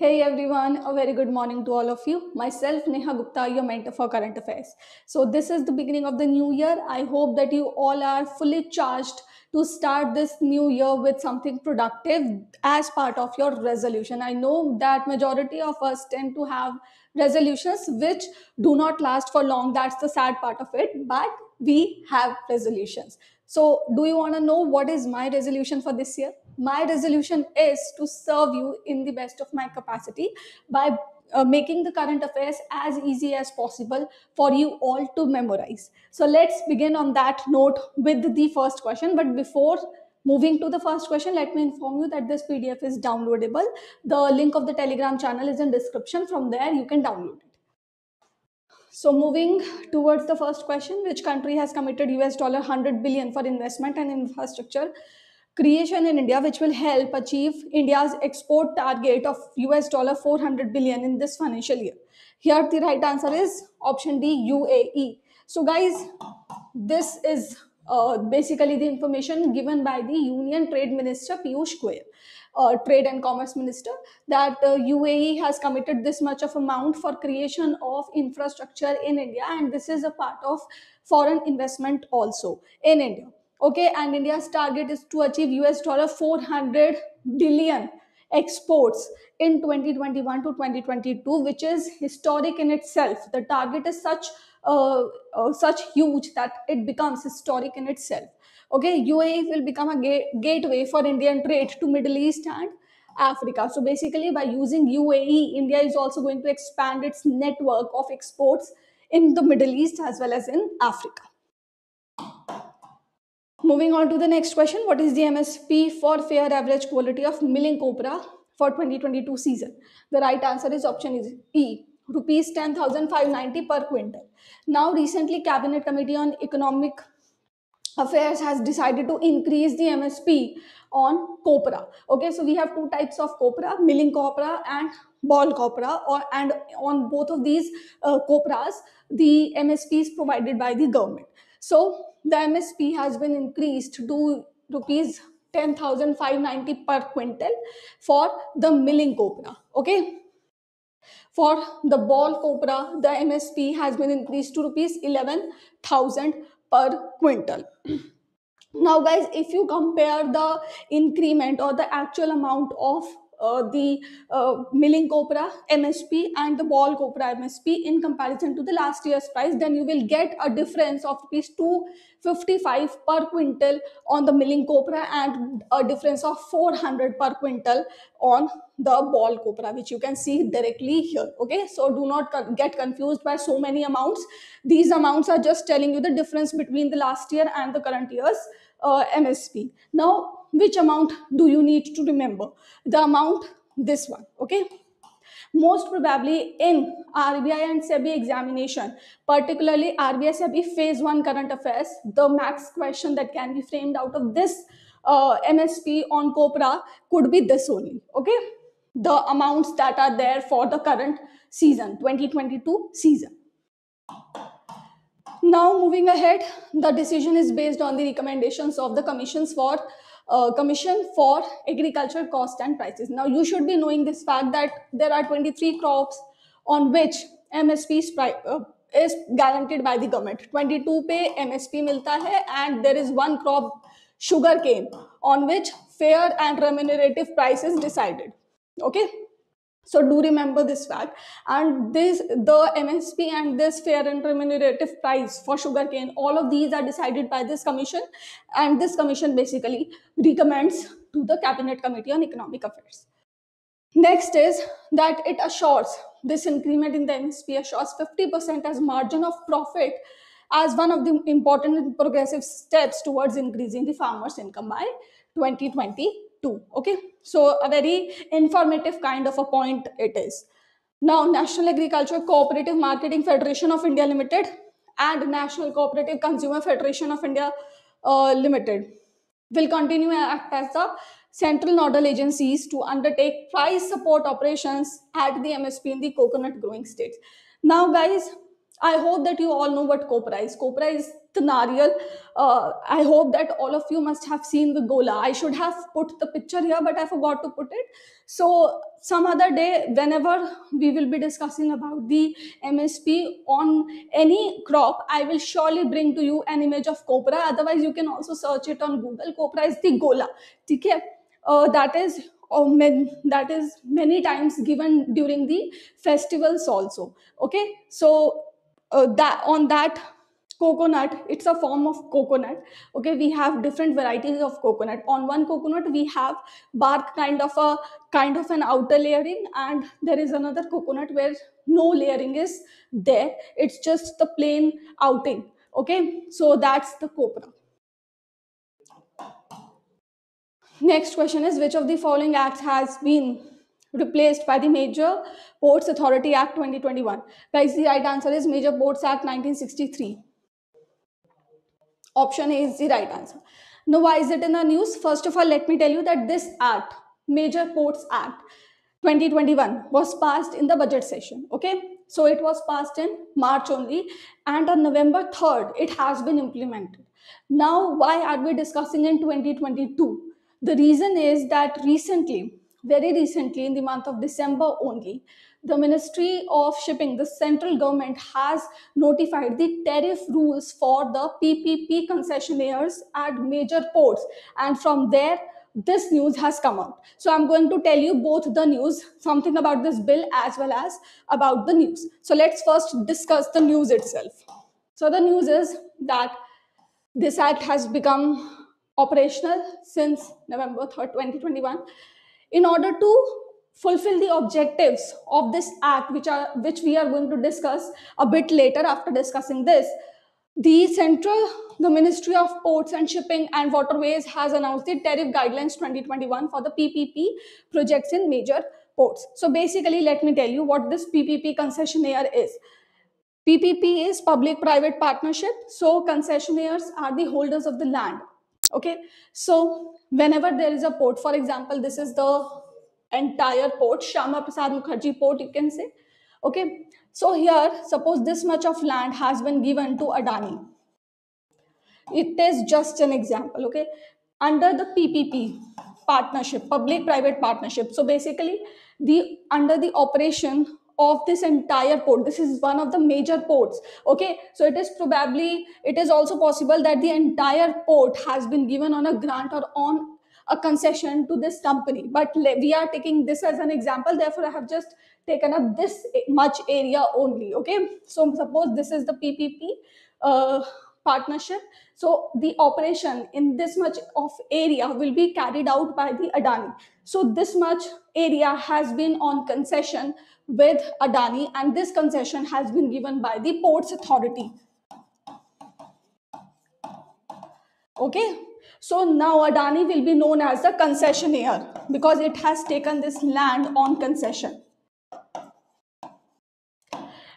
Hey everyone, a very good morning to all of you. Myself, Neha Gupta, your mentor for current affairs. So, this is the beginning of the new year. I hope that you all are fully charged to start this new year with something productive as part of your resolution. I know that majority of us tend to have resolutions which do not last for long. That's the sad part of it, but we have resolutions. So, do you want to know what is my resolution for this year? My resolution is to serve you in the best of my capacity by uh, making the current affairs as easy as possible for you all to memorize. So, let's begin on that note with the first question. But before moving to the first question, let me inform you that this PDF is downloadable. The link of the Telegram channel is in description. From there, you can download it. So moving towards the first question, which country has committed US dollar 100 billion for investment and infrastructure creation in India, which will help achieve India's export target of US dollar 400 billion in this financial year? Here the right answer is option D, UAE. So guys, this is uh, basically the information given by the Union Trade Minister Piyush Goyal, uh, Trade and Commerce Minister, that uh, UAE has committed this much of amount for creation of infrastructure in India, and this is a part of foreign investment also in India. Okay, and India's target is to achieve US dollar 400 billion exports in 2021 to 2022 which is historic in itself. The target is such uh, uh, such huge that it becomes historic in itself. Okay uae will become a ga- gateway for indian trade to middle east and africa. So basically by using uae india is also going to expand its network of exports in the middle east as well as in africa Moving on to the next question, what is the MSP for fair average quality of milling copra for 2022 season? The right answer is option is E, rupees 10,590 per quintal. Now recently Cabinet Committee on Economic Affairs has decided to increase the MSP on copra. Okay, so we have two types of copra, milling copra and ball copra or and on both of these uh, copras the MSP is provided by the government. So the MSP has been increased to rupees 10,590 per quintal for the milling copra. Okay. For the ball copra, the MSP has been increased to rupees 11,000 per quintal. now, guys, if you compare the increment or the actual amount of the uh, milling copra MSP and the ball copra MSP in comparison to the last year's price, then you will get a difference of rupees 255 per quintal on the milling copra and a difference of 400 per quintal on the ball copra, which you can see directly here. Okay, so do not co- get confused by so many amounts. These amounts are just telling you the difference between the last year and the current year's uh, MSP. Now, which amount do you need to remember? The amount, this one, okay? Most probably in RBI and SEBI examination, particularly RBI SEBI phase one current affairs, the max question that can be framed out of this uh, MSP on Copra could be this only, okay? The amounts that are there for the current season, 2022 season. Now, moving ahead, the decision is based on the recommendations of the commissions for uh, Commission for Agriculture Cost and Prices. Now, you should be knowing this fact that there are 23 crops on which MSP is, pri- uh, is guaranteed by the government. 22 पे MSP मिलता है and there is one crop sugar cane on which fair and remunerative price is decided. Okay so do remember this fact. And this the msp and this fair and remunerative price for sugarcane all of these are decided by this commission. And this commission basically recommends to the cabinet committee on economic affairs. Next is that it assures this increment in the msp assures 50% as margin of profit as one of the important progressive steps towards increasing the farmers income by 2022 okay? So a very informative kind of a point it is. Now national agriculture cooperative marketing federation of india limited and national cooperative consumer federation of india uh, limited will continue to act as the central nodal agencies to undertake price support operations at the msp in the coconut growing states. Now guys I hope that you all know what copra is. Copra is the nariyal uh, i hope that all of you must have seen the gola. I should have put the picture here but i forgot to put it. So some other day whenever we will be discussing about the msp on any crop i will surely bring to you an image of copra. Otherwise you can also search it on google. Copra is the gola. Okay? Uh, that is or men, that is many times given during the festivals also. Okay? So uh, that on that coconut it's a form of coconut. Okay we have different varieties of coconut. On one coconut we have bark kind of a kind of an outer layering and there is another coconut where no layering is there. It's just the plain outing. Okay so that's the copra. Next question is which of the following acts has been replaced by the Major Ports Authority Act 2021? Guys, the right answer is Major Ports Act 1963. Option A is the right answer. Now, why is it in the news? First of all, let me tell you that this act, Major Ports Act 2021, was passed in the budget session. Okay, so it was passed in March only, and on November 3rd, it has been implemented. Now, why are we discussing in 2022? The reason is that recently, very recently, in the month of December only, the Ministry of Shipping, the central government has notified the tariff rules for the PPP concessionaires at major ports. And from there, this news has come out. So I'm going to tell you both the news, something about this bill as well as about the news. So let's first discuss the news itself. So the news is that this act has become operational since November 3rd, 2021. In order to fulfill the objectives of this act, which are which we are going to discuss a bit later after discussing this, the central, the Ministry of Ports and Shipping and Waterways has announced the tariff guidelines 2021 for the PPP projects in major ports. So basically, let me tell you what this PPP concessionaire is. PPP is public-private partnership. So concessionaires are the holders of the land okay so whenever there is a port for example this is the entire port Shyama Prasad Mukherjee port you can say. Okay. So here suppose this much of land has been given to Adani. It is just an example okay. Under the PPP partnership public private partnership. So basically the under the operation of this entire port this is one of the major ports okay. So it is probably it is also possible that the entire port has been given on a grant or on a concession to this company. But we are taking this as an example therefore i have just taken up this much area only okay? So suppose this is the ppp uh, partnership. So the operation in this much of area will be carried out by the adani. So this much area has been on concession with Adani, and this concession has been given by the Ports Authority. Okay, so now Adani will be known as the concessionaire because it has taken this land on concession.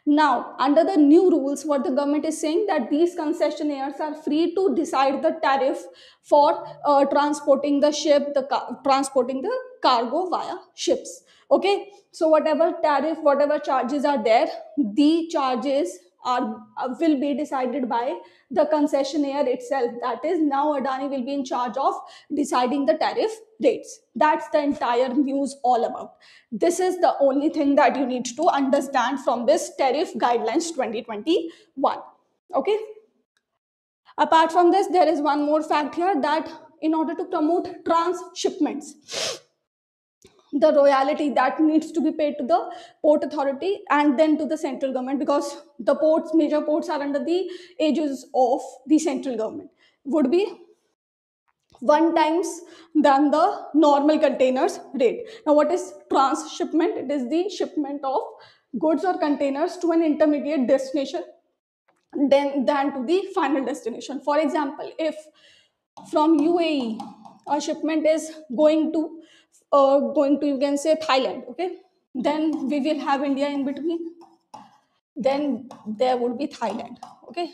Now, under the new rules, what the government is saying that these concessionaires are free to decide the tariff for uh, transporting the ship, the transporting the cargo via ships okay so whatever tariff whatever charges are there the charges are uh, will be decided by the concessionaire itself. That is now adani will be in charge of deciding the tariff rates. That's the entire news all about. This is the only thing that you need to understand from this tariff guidelines 2021 okay? Apart from this there is one more fact here that in order to promote transshipments the royalty that needs to be paid to the port authority and then to the central government because the ports major ports are under the aegis of the central government. Would be one times than the normal containers rate. Now what is transshipment? It is the shipment of goods or containers to an intermediate destination then than to the final destination. For example if from uae a shipment is going to uh, going to you can say thailand okay? Then we will have india in between. Then there would be thailand okay?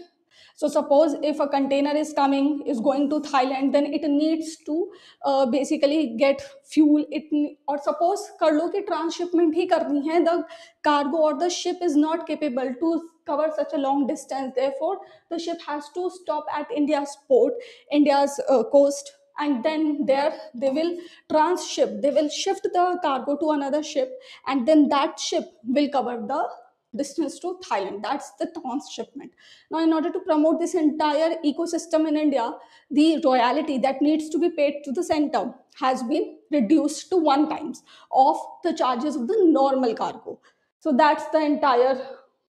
So suppose if a container is coming is going to thailand then it needs to uh, basically get fuel. It or suppose kar ki transshipment hi karni hai the cargo or the ship is not capable to cover such a long distance. Therefore the ship has to stop at india's port india's uh, coast and then there they will transship they will shift the cargo to another ship and then that ship will cover the distance to thailand. That's the transshipment now in order to promote this entire ecosystem in india the royalty that needs to be paid to the center has been reduced to one times of the charges of the normal cargo. So that's the entire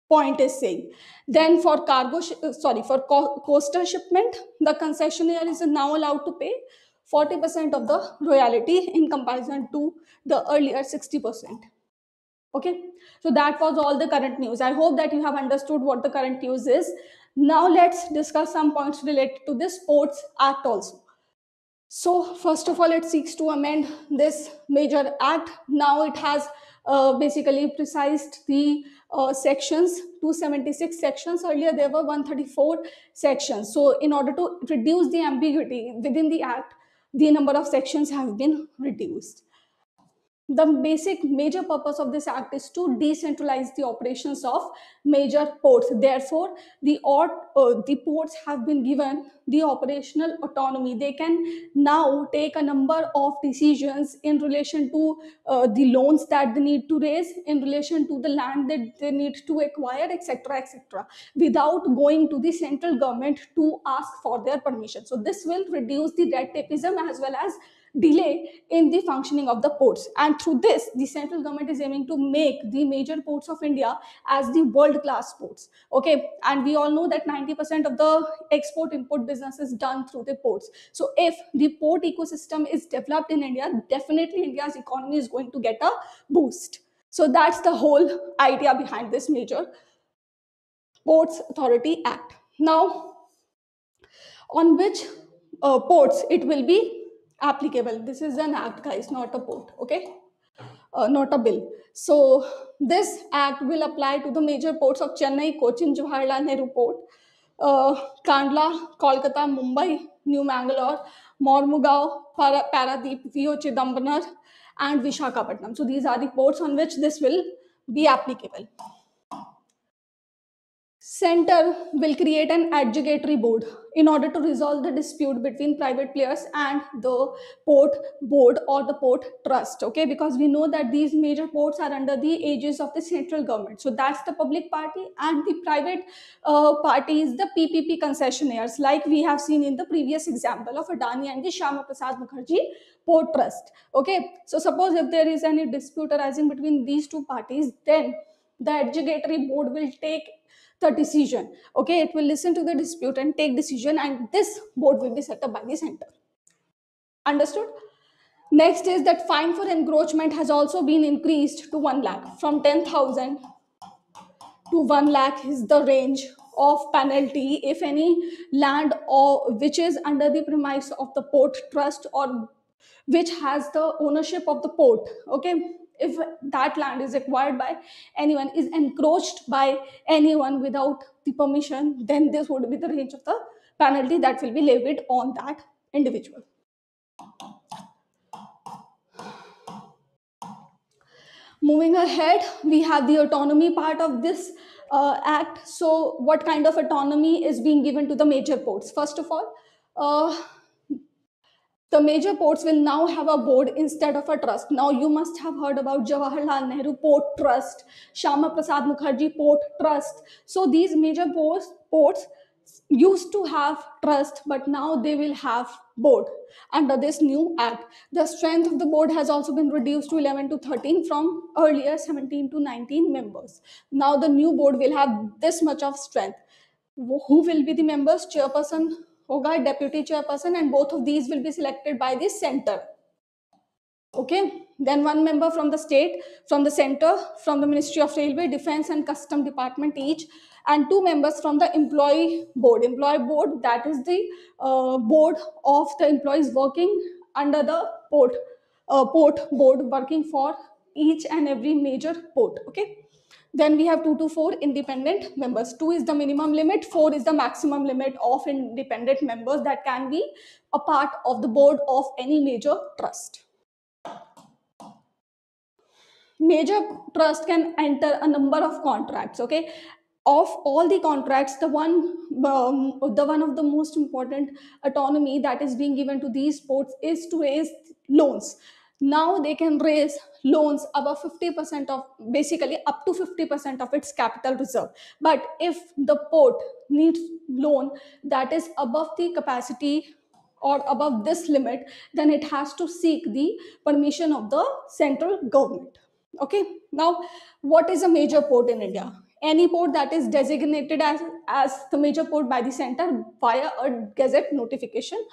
point is saying then for cargo uh, sorry for co- coastal shipment the concessionaire is now allowed to pay 40% of the royalty in comparison to the earlier 60% okay? So that was all the current news. I hope that you have understood what the current news is. Now let's discuss some points related to this ports act also. So first of all it seeks to amend this major act. Now it has uh, basically precised the uh, sections. 276 sections earlier there were 134 sections. So in order to reduce the ambiguity within the act the number of sections have been reduced the basic major purpose of this act is to decentralize the operations of major ports. Therefore the or, uh, the ports have been given the operational autonomy. They can now take a number of decisions in relation to uh, the loans that they need to raise in relation to the land that they need to acquire etc etc without going to the central government to ask for their permission. So this will reduce the red tapeism as well as delay in the functioning of the ports. And through this the central government is aiming to make the major ports of india as the world class ports. Okay? And we all know that 90% of the export import business is done through the ports. So if the port ecosystem is developed in india definitely india's economy is going to get a boost. So that's the whole idea behind this major ports authority act. Now on which uh, ports it will be applicable this is an act guys not a port okay uh, not a bill so this act will apply to the major ports of chennai cochin jawaharlal nehru port uh, kandla kolkata mumbai new mangalore mormugao Para- paradeep vo chidambaram and vishakhapatnam so these are the ports on which this will be applicable Center will create an adjudicatory board in order to resolve the dispute between private players and the port board or the port trust. Okay, because we know that these major ports are under the aegis of the central government. So that's the public party and the private uh, party is the PPP concessionaires, like we have seen in the previous example of Adani and the Shyama Prasad Mukherjee Port Trust. Okay, so suppose if there is any dispute arising between these two parties, then the adjudicatory board will take the decision. Okay it will listen to the dispute and take decision and this board will be set up by the center. Understood? Next is that fine for encroachment has also been increased to 1 lakh from 10000 to 1 lakh is the range of penalty. If any land or which is under the premise of the port trust or which has the ownership of the port okay if that land is acquired by anyone is encroached by anyone without the permission then this would be the range of the penalty that will be levied on that individual. Moving ahead we have the autonomy part of this uh, act. So what kind of autonomy is being given to the major ports? First of all uh, the major ports will now have a board instead of a trust. Now, you must have heard about Jawaharlal Nehru Port Trust, Shyama Prasad Mukherjee Port Trust. So, these major ports, ports used to have trust, but now they will have board under this new act. The strength of the board has also been reduced to 11 to 13 from earlier 17 to 19 members. Now, the new board will have this much of strength. Who will be the members? Chairperson होगा deputy chairperson and both of these will be selected by the center. Okay? Then one member from the state from the center from the ministry of railway defense and custom department each and two members from the employee board. Employee board that is the uh, board of the employees working under the port uh, port board working for each and every major port. Okay then we have 2 to 4 independent members. 2 is the minimum limit 4 is the maximum limit of independent members that can be a part of the board of any major trust. Major trust can enter a number of contracts okay? Of all the contracts the one um, the one of the most important autonomy that is being given to these ports is to raise loans now they can raise loans above 50% of basically up to 50% of its capital reserve. But if the port needs loan that is above the capacity or above this limit then it has to seek the permission of the central government. Okay now what is a major port in india? Any port that is designated as, as the major port by the center via a gazette notification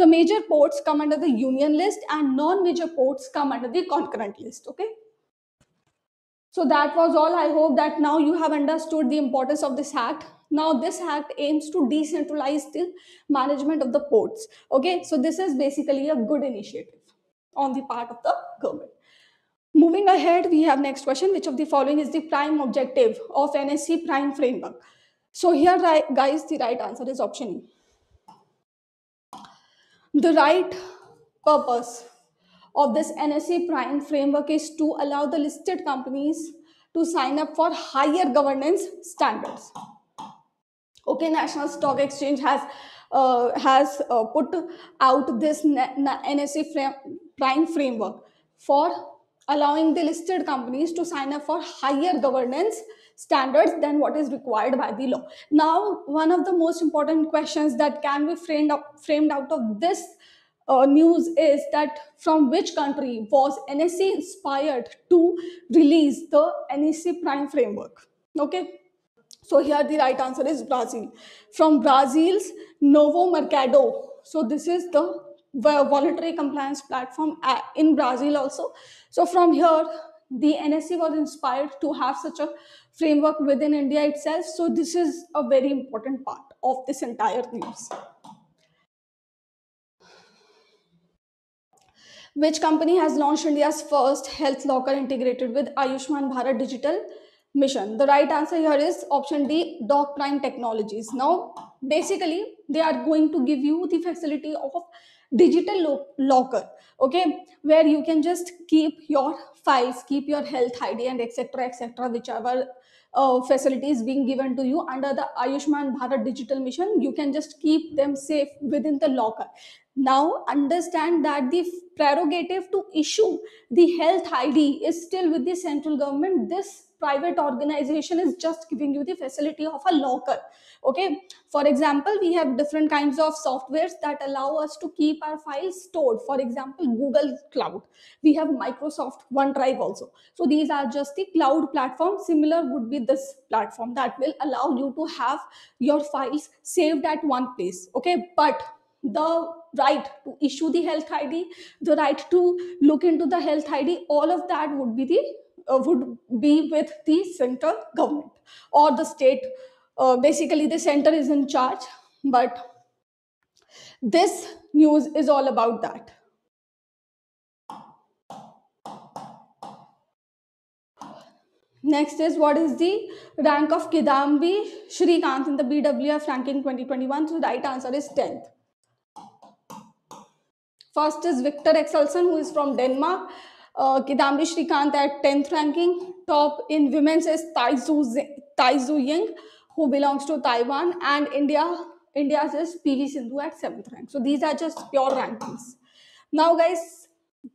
the major ports come under the union list and non-major ports come under the concurrent list okay so that was all i hope that now you have understood the importance of this act now this act aims to decentralize the management of the ports okay so this is basically a good initiative on the part of the government Moving ahead, we have next question. Which of the following is the prime objective of NSE prime framework? So here, guys, the right answer is option E. The right purpose of this NSE prime framework is to allow the listed companies to sign up for higher governance standards. Okay, National Stock Exchange has uh, has uh, put out this NSE frame, prime framework for allowing the listed companies to sign up for higher governance standards than what is required by the law. Now, one of the most important questions that can be framed, up, framed out of this uh, news is that from which country was NSE inspired to release the NSE Prime framework? Okay, so here the right answer is Brazil. From Brazil's Novo Mercado. So this is the voluntary compliance platform in Brazil also. So from here, the NSE was inspired to have such a framework within India itself. So this is a very important part of this entire news. Which company has launched India's first health locker integrated with Ayushman Bharat Digital Mission? The right answer here is option D, Doc Prime Technologies. Now, basically, they are going to give you the facility of digital lo- locker okay where you can just keep your files keep your health id and etc etc whichever uh, facilities being given to you under the ayushman bharat digital mission you can just keep them safe within the locker. Now understand that the prerogative to issue the health id is still with the central government. This private organization is just giving you the facility of a locker okay? For example we have different kinds of softwares that allow us to keep our files stored. For example google cloud. We have microsoft onedrive also. So these are just the cloud platform. Similar would be this platform that will allow you to have your files saved at one place okay? But the right to issue the health id the right to look into the health id all of that would be the would be with the central government or the state. Uh, basically, the center is in charge, but this news is all about that. Next is what is the rank of Kidambi Srikanth in the BWF ranking 2021? So the right answer is 10th. First is Victor Axelsen, who is from Denmark. Uh, Kidambi Srikanth at 10th ranking. Top in women's is Tai Tzu-ying, who belongs to Taiwan. And India, India's is PV Sindhu at 7th rank. So these are just pure rankings. Now, guys,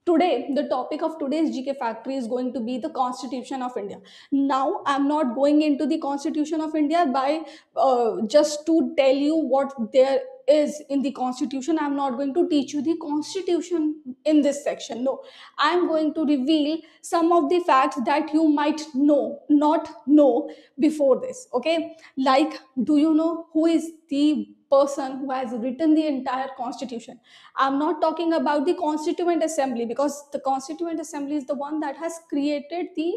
today the topic of today's gk factory is going to be the constitution of india now i'm not going into the constitution of india by uh, just to tell you what there is in the constitution i'm not going to teach you the constitution in this section. No i'm going to reveal some of the facts that you might know not know before this okay? Like do you know who is the person who has written the entire constitution? I'm not talking about the constituent assembly because the constituent assembly is the one that has created the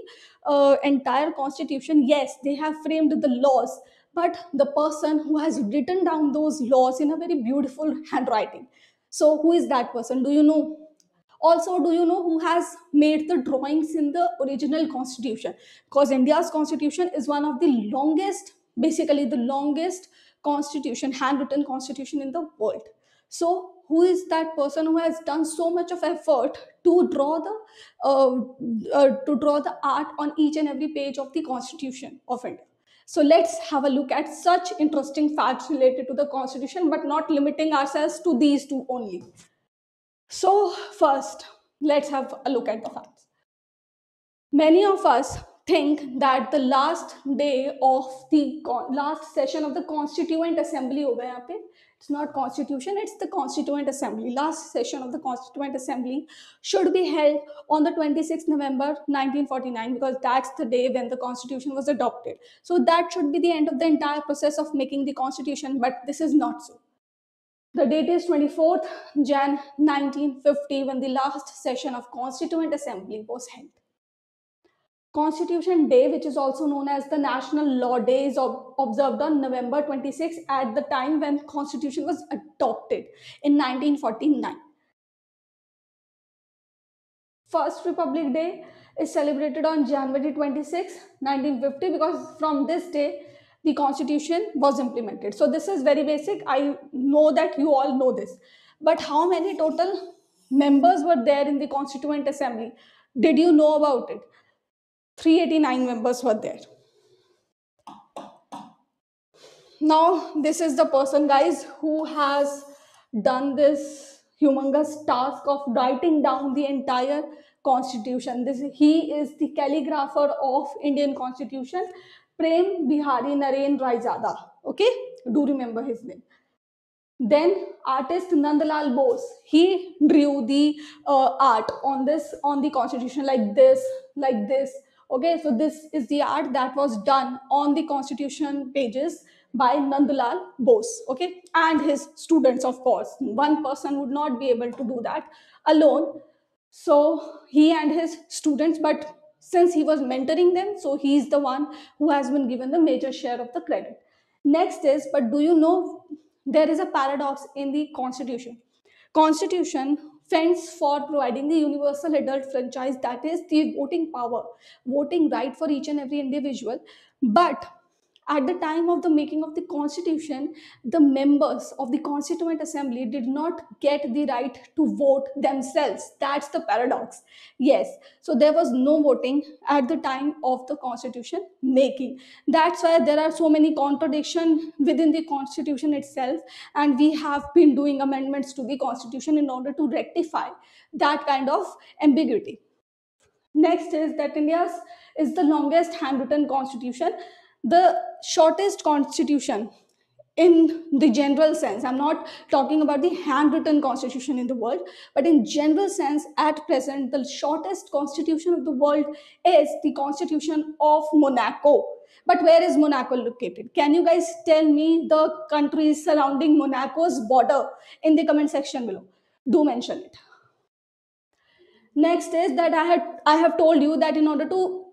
uh, entire constitution. Yes they have framed the laws but the person who has written down those laws in a very beautiful handwriting. So, who is that person? Do you know? Also, do you know who has made the drawings in the original constitution? Because India's constitution is one of the longest, basically the longest constitution, handwritten constitution in the world. So, who is that person who has done so much of effort to draw the uh, uh, to draw the art on each and every page of the constitution of India? So let's have a look at such interesting facts related to the constitution, but not limiting ourselves to these two only. So, first, let's have a look at the facts. Many of us think that the last day of the last session of the Constituent Assembly over here, it's not constitution, it's the Constituent Assembly. Last session of the Constituent Assembly should be held on the 26th November 1949 because that's the day when the Constitution was adopted. So that should be the end of the entire process of making the Constitution, but this is not so. The date is 24th Jan 1950 when the last session of Constituent Assembly was held. Constitution Day, which is also known as the National Law Day, is ob- observed on November 26 at the time when Constitution was adopted in 1949. First Republic Day is celebrated on January 26, 1950 because from this day the constitution was implemented. So this is very basic. I know that you all know this. But how many total members were there in the Constituent Assembly? Did you know about it? 389 members were there. Now, this is the person, guys, who has done this humongous task of writing down the entire constitution. This he is the calligrapher of Indian Constitution, Prem Bihari Narain Raizada. Okay, do remember his name. Then artist Nandalal Bose, he drew the uh, art on this on the constitution like this, like this. Okay, so this is the art that was done on the constitution pages by Nandlal Bose. Okay, and his students, of course. One person would not be able to do that alone. So he and his students, but since he was mentoring them, so he's the one who has been given the major share of the credit. Next is, but do you know there is a paradox in the constitution constitution fends for providing the universal adult franchise that is the voting power voting right for each and every individual. But at the time of the making of the constitution the members of the constituent assembly did not get the right to vote themselves. That's the paradox. Yes. So there was no voting at the time of the constitution making. That's why there are so many contradictions within the constitution itself and we have been doing amendments to the constitution in order to rectify that kind of ambiguity. Next is that india's is the longest handwritten constitution the shortest constitution in the general sense. I'm not talking about the handwritten constitution in the world but in general sense at present the shortest constitution of the world is the constitution of monaco. But where is monaco located? Can you guys tell me the countries surrounding monaco's border in the comment section below? Do mention it. Next is that i had i have told you that in order to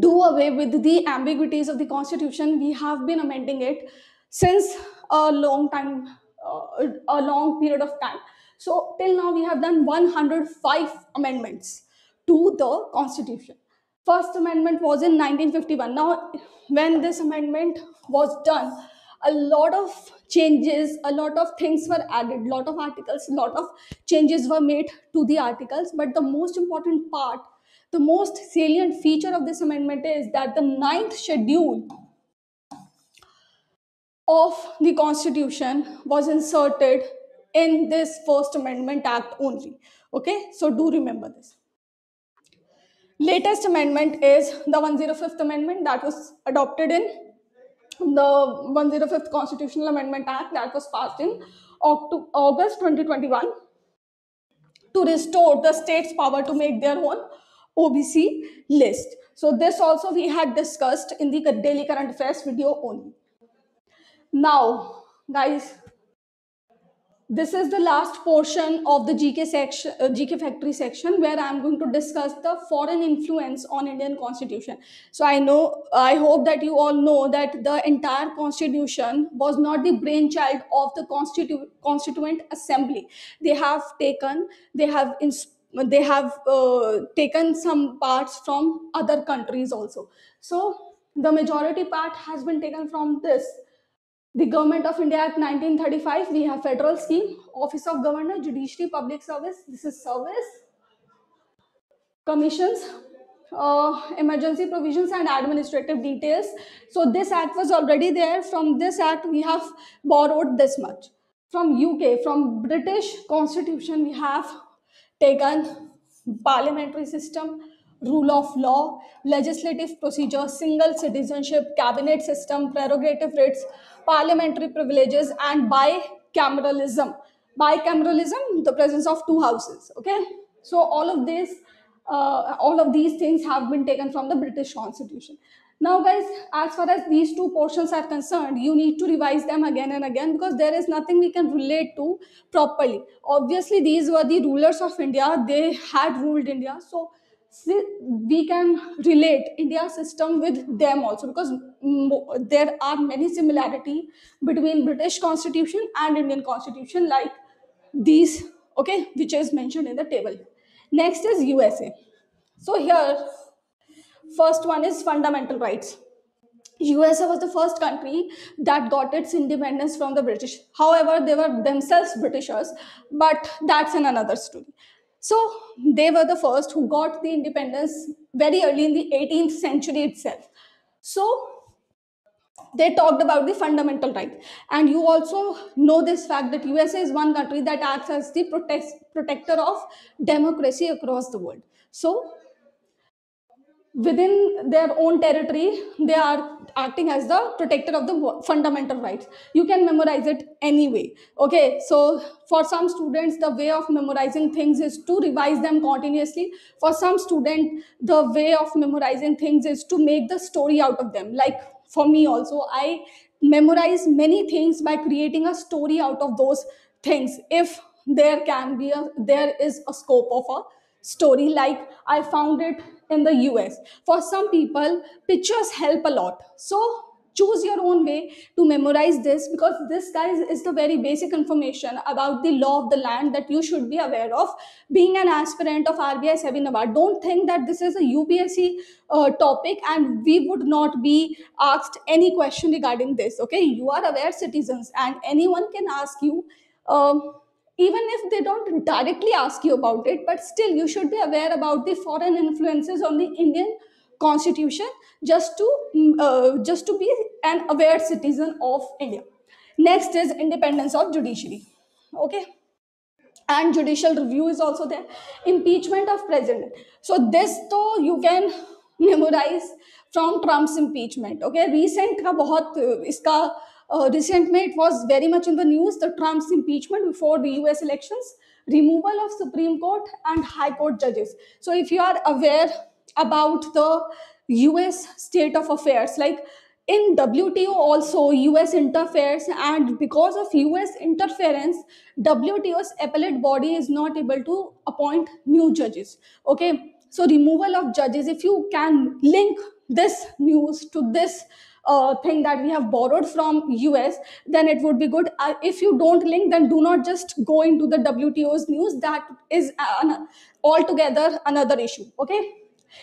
do away with the ambiguities of the constitution we have been amending it since a long time uh, a long period of time. So till now we have done 105 amendments to the constitution. First amendment was in 1951 now when this amendment was done a lot of changes a lot of things were added lot of articles lot of changes were made to the articles. But the most important part the most salient feature of this amendment is that the ninth schedule of the constitution was inserted in this first amendment act only. Okay? So do remember this. Latest amendment is the 105th amendment that was adopted in the 105th constitutional amendment act that was passed in august 2021 to restore the state's power to make their own OBC list. So this also we had discussed in the daily current affairs video only. Now, guys, this is the last portion of the GK section, uh, GK factory section, where I'm going to discuss the foreign influence on Indian Constitution. So I know, I hope that you all know that the entire Constitution was not the brainchild of the Constitu- Constituent Assembly. They have taken, they have ins- they have uh, taken some parts from other countries also. So the majority part has been taken from this. The government of india act 1935 we have federal scheme office of governor judiciary public service this is service. Commissions uh, emergency provisions and administrative details. So this act was already there. From this act we have borrowed this much. From uk from british constitution we have taken parliamentary system rule of law legislative procedure single citizenship cabinet system prerogative rights parliamentary privileges and bicameralism. Bicameralism the presence of two houses okay? So all of this uh, all of these things have been taken from the british constitution now guys as far as these two portions are concerned you need to revise them again and again because there is nothing we can relate to properly. Obviously these were the rulers of india. They had ruled india. So we can relate india system with them also because there are many similarity between british constitution and indian constitution like these okay which is mentioned in the table. Next is usa so here first one is fundamental rights USA was the first country that got its independence from the British. However, they were themselves Britishers, but that's in another story. So they were the first who got the independence very early in the 18th century itself. So they talked about the fundamental right. And you also know this fact that USA is one country that acts as the protect, protector of democracy across the world. So within their own territory they are acting as the protector of the fundamental rights. You can memorize it anyway okay? So for some students the way of memorizing things is to revise them continuously. For some student the way of memorizing things is to make the story out of them. Like for me also i memorize many things by creating a story out of those things if there can be a there is a scope of a story like i found it in the US. For some people, pictures help a lot. So choose your own way to memorize this because this guys is the very basic information about the law of the land that you should be aware of being an aspirant of RBI SEBI NABARD don't think that this is a UPSC uh, topic and we would not be asked any question regarding this okay you are aware citizens and anyone can ask you um, even if they don't directly ask you about it but still you should be aware about the foreign influences on the indian constitution just to mm, uh, just to be an aware citizen of india. Next is independence of judiciary okay? And judicial review is also there. Impeachment of president. So this though you can memorize from trump's impeachment okay recent iska uh, recently it was very much in the news the Trump's impeachment before the US elections, removal of Supreme Court and High Court judges. So, if you are aware about the US state of affairs, like in WTO also US interferes and because of US interference WTO's appellate body is not able to appoint new judges okay so removal of judges if you can link this news to this uh, thing that we have borrowed from us then it would be good uh, if you don't link then do not just go into the wto's news that is an, altogether another issue okay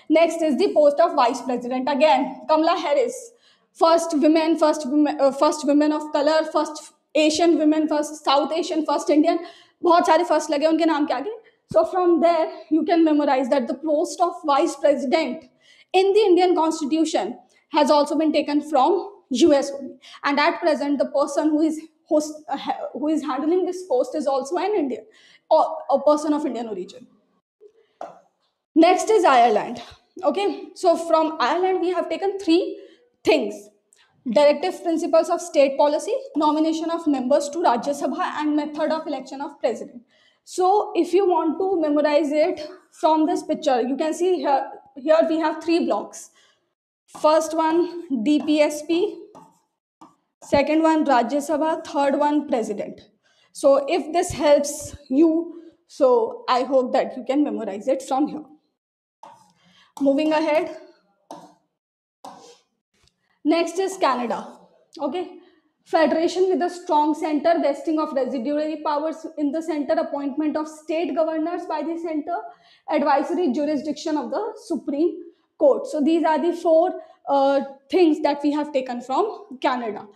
next is the post of vice president again kamala harris first women first women, uh, first women of color first asian women first south asian first indian बहुत सारे first लगे उनके नाम के आगे so from there you can memorize that the post of vice president in the indian constitution has also been taken from US only. And at present, the person who is host, uh, who is handling this post is also an Indian or a person of Indian origin. Next is Ireland. Okay, so from Ireland we have taken three things: directive principles of state policy, nomination of members to Rajya Sabha, and method of election of president. So if you want to memorize it from this picture, you can see here. Here we have three blocks First one, DPSP. Second one, Rajya Sabha. Third one, President. So if this helps you, so I hope that you can memorize it from here. Moving ahead. Next is Canada. Okay. Federation with a strong center vesting of residuary powers in the center appointment of state governors by the center advisory jurisdiction of the supreme court. So these are the four uh, things that we have taken from canada.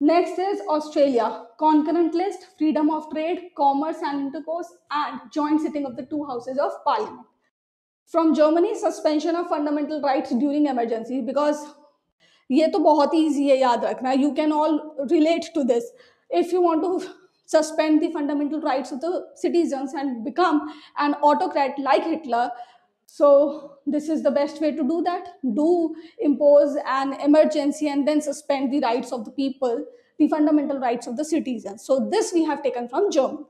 Next is australia. Concurrent list freedom of trade commerce and intercourse and joint sitting of the two houses of parliament. From germany suspension of fundamental rights during emergency because ये तो बहुत ही easy है याद रखना। You can all relate to this if you want to suspend the fundamental rights of the citizens and become an autocrat like Hitler so this is the best way to do that do impose an emergency and then suspend the rights of the people the fundamental rights of the citizen so this we have taken from Germany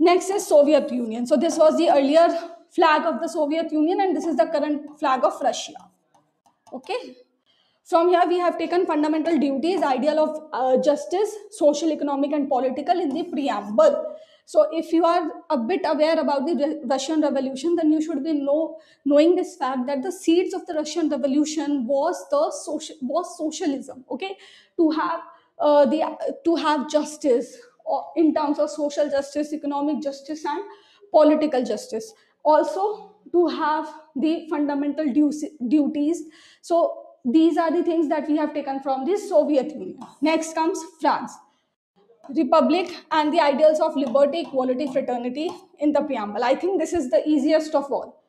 next is Soviet Union so this was the earlier flag of the Soviet Union and this is the current flag of Russia okay? From here, we have taken fundamental duties, ideal of uh, justice, social, economic, and political in the preamble. So, if you are a bit aware about the Re- Russian Revolution, then you should be know, knowing this fact that the seeds of the Russian Revolution was the social was socialism. Okay, to have uh, the to have justice in terms of social justice, economic justice, and political justice. Also, to have the fundamental duties. So these are the things that we have taken from the Soviet Union. Next comes France. Republic and the ideals of liberty, equality, fraternity in the preamble. I think this is the easiest of all.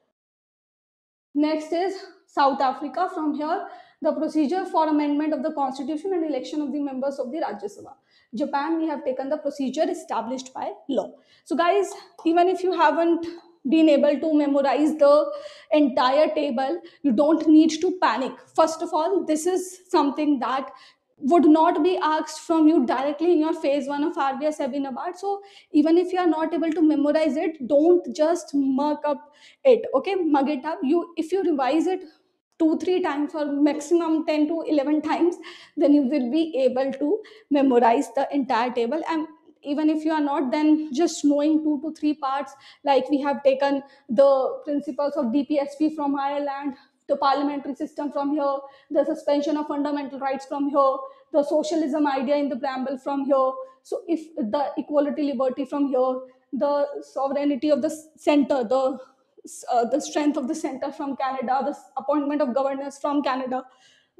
Next is South Africa. From here, the procedure for amendment of the constitution and election of the members of the Rajya Sabha. Japan, we have taken the procedure established by law. So, guys, even if you haven't been able to memorize the entire table, you don't need to panic. First of all, this is something that would not be asked from you directly in your phase one of RBI SEBI NABARD. So even if you are not able to memorize it, don't just mug up it. Okay, mug it up. You if you revise it two three times or maximum 10 to 11 times then you will be able to memorize the entire table and even if you are not then just knowing two to three parts like we have taken the principles of dpsp from ireland the parliamentary system from here the suspension of fundamental rights from here the socialism idea in the preamble from here. So if the equality liberty from here the sovereignty of the center the uh, the strength of the center from canada the appointment of governors from canada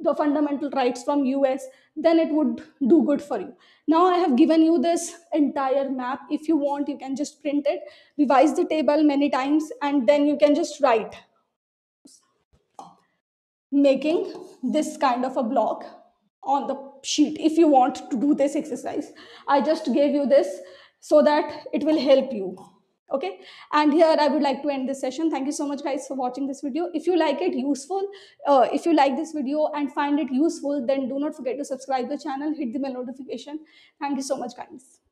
the fundamental rights from us then it would do good for you. Now i have given you this entire map. If you want you can just print it revise the table many times and then you can just write making this kind of a block on the sheet if you want to do this exercise. I just gave you this so that it will help you okay? And here i would like to end this session. Thank you so much guys for watching this video. If you like it useful. Uh, if you like this video and find it useful then do not forget to subscribe the channel hit the bell notification. Thank you so much guys